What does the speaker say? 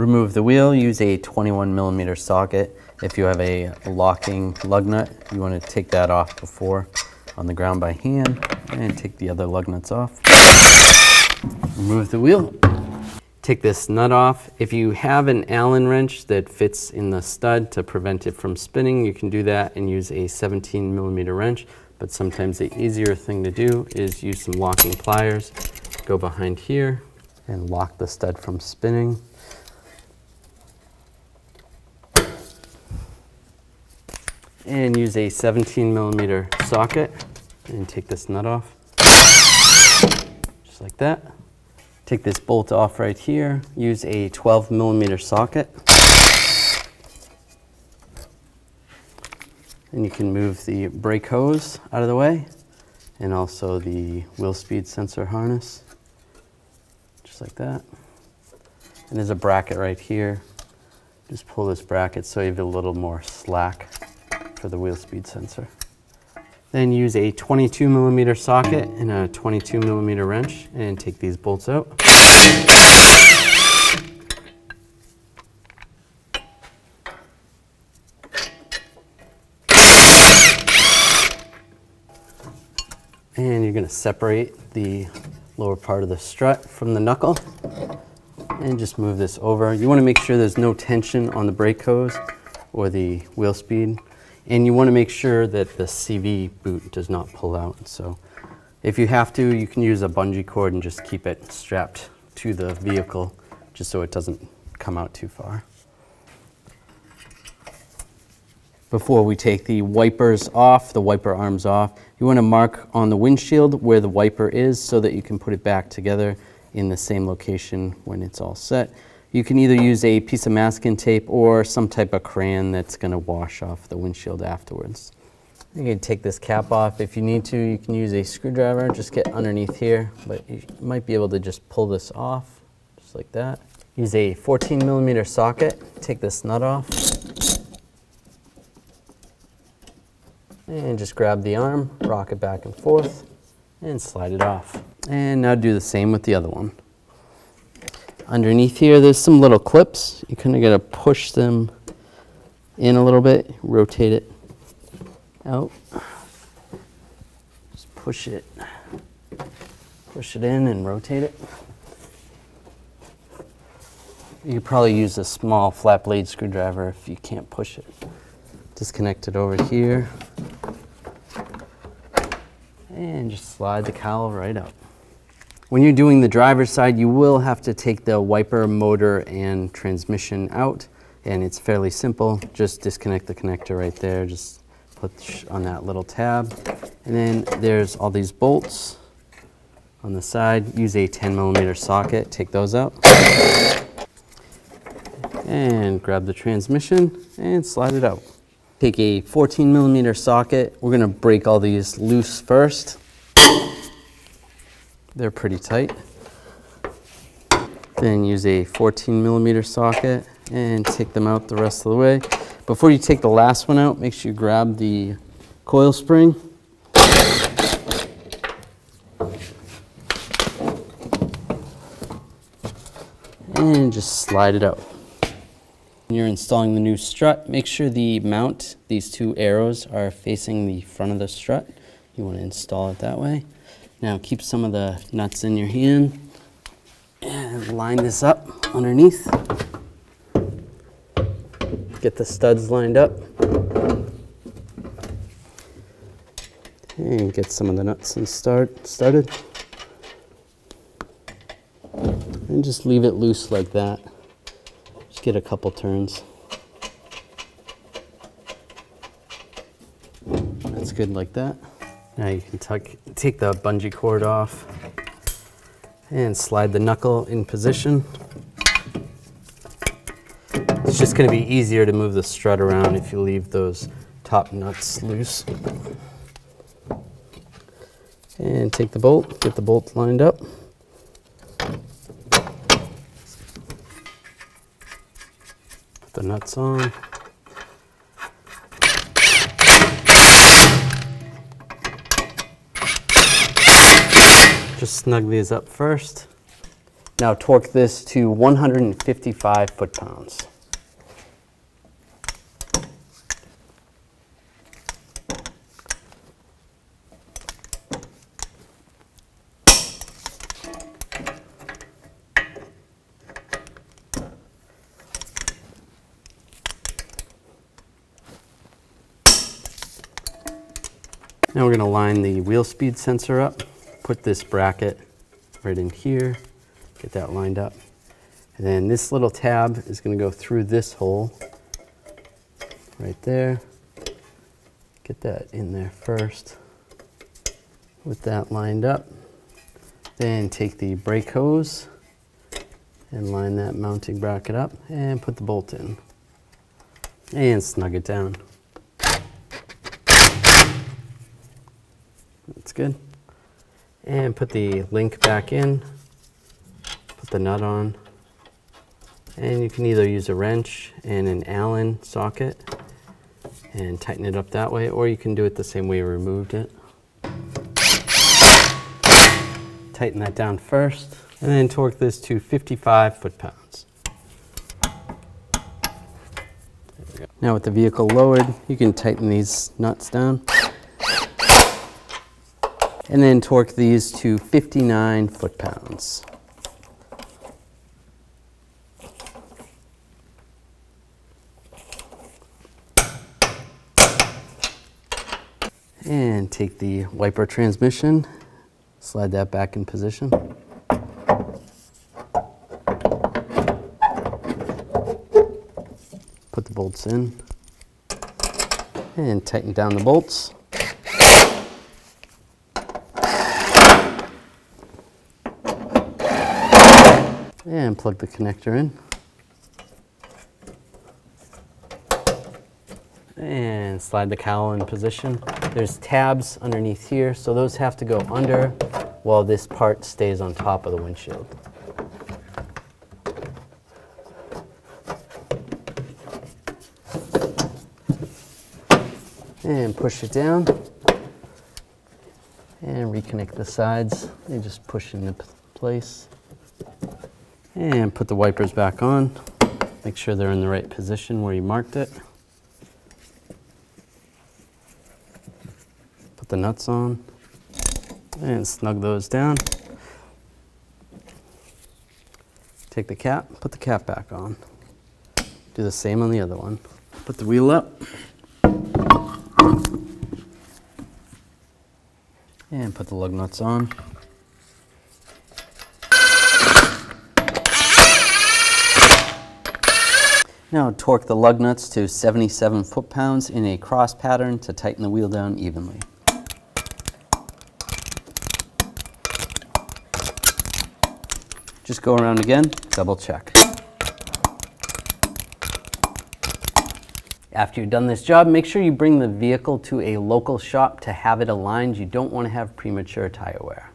remove the wheel, use a 21 millimeter socket. If you have a locking lug nut, you want to take that off before on the ground by hand and take the other lug nuts off. Remove the wheel. Take this nut off. If you have an Allen wrench that fits in the stud to prevent it from spinning, you can do that and use a 17 millimeter wrench. But sometimes the easier thing to do is use some locking pliers. Go behind here and lock the stud from spinning. And use a 17 millimeter socket and take this nut off. Just like that. Take this bolt off right here. Use a 12 millimeter socket. And you can move the brake hose out of the way and also the wheel speed sensor harness, just like that. And there's a bracket right here. Just pull this bracket so you have a little more slack for the wheel speed sensor. Then use a 22 millimeter socket and a 22 millimeter wrench and take these bolts out. And you're going to separate the lower part of the strut from the knuckle and just move this over. You want to make sure there's no tension on the brake hose or the wheel speed. And you want to make sure that the CV boot does not pull out. So if you have to, you can use a bungee cord and just keep it strapped to the vehicle just so it doesn't come out too far. Before we take the wipers off, the wiper arms off, you want to mark on the windshield where the wiper is so that you can put it back together in the same location when it's all set. You can either use a piece of masking tape or some type of crayon that's going to wash off the windshield afterwards. You can take this cap off. If you need to, you can use a screwdriver. Just get underneath here, but you might be able to just pull this off, just like that. Use a 14 millimeter socket. Take this nut off. And just grab the arm, rock it back and forth, and slide it off. And now do the same with the other one. Underneath here, there's some little clips. You kind of got to push them in a little bit, rotate it out. Just push it, push it in and rotate it. You could probably use a small flat blade screwdriver if you can't push it. Disconnect it over here and just slide the cowl right up. When you're doing the driver's side, you will have to take the wiper, motor, and transmission out, and it's fairly simple. Just disconnect the connector right there, just put on that little tab. And then there's all these bolts on the side. Use a 10 millimeter socket, take those out. And grab the transmission and slide it out. Take a 14 millimeter socket. We're gonna break all these loose first. They're pretty tight. Then use a 14 millimeter socket and take them out the rest of the way. Before you take the last one out, make sure you grab the coil spring. And just slide it out. When you're installing the new strut, make sure the mount, these two arrows, are facing the front of the strut. You want to install it that way. Now keep some of the nuts in your hand and line this up underneath. Get the studs lined up. And get some of the nuts and start started. And just leave it loose like that Just get a couple turns. That's good like that. Now you can tuck, take the bungee cord off and slide the knuckle in position. It's just going to be easier to move the strut around if you leave those top nuts loose. And take the bolt, get the bolt lined up. Put the nuts on. Just snug these up first. Now torque this to 155 foot-pounds. Now we're going to line the wheel speed sensor up, put this bracket right in here, get that lined up. And then this little tab is going to go through this hole right there. Get that in there first. With that lined up. Then take the brake hose and line that mounting bracket up and put the bolt in. And snug it down. That's good. And put the link back in, put the nut on, and you can either use a wrench and an Allen socket and tighten it up that way, or you can do it the same way you removed it. Tighten that down first, and then torque this to 55 foot-pounds. Now with the vehicle lowered, you can tighten these nuts down and then torque these to 59 foot-pounds. And take the wiper transmission, slide that back in position. Put the bolts in and tighten down the bolts. And plug the connector in. And slide the cowl in position. There's tabs underneath here, so those have to go under while this part stays on top of the windshield. And push it down. And reconnect the sides. They just push into place. And put the wipers back on. Make sure they're in the right position where you marked it. Put the nuts on and snug those down. Take the cap, put the cap back on. Do the same on the other one. Put the wheel up. And put the lug nuts on. Now torque the lug nuts to 77 foot-pounds in a cross pattern to tighten the wheel down evenly. Just go around again, double check. After you've done this job, make sure you bring the vehicle to a local shop to have it aligned. You don't want to have premature tire wear.